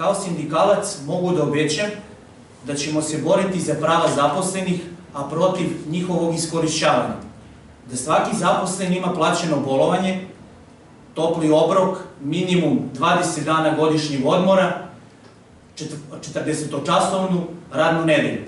Kao sindikalac mogu da obećam da ćemo se boriti za prava zaposlenih, a protiv njihovog iskorišćavanja. Da svaki zaposlen ima plaćeno bolovanje, topli obrok, minimum 20 dana godišnjeg odmora, 40-očasovnu radnu nedelju.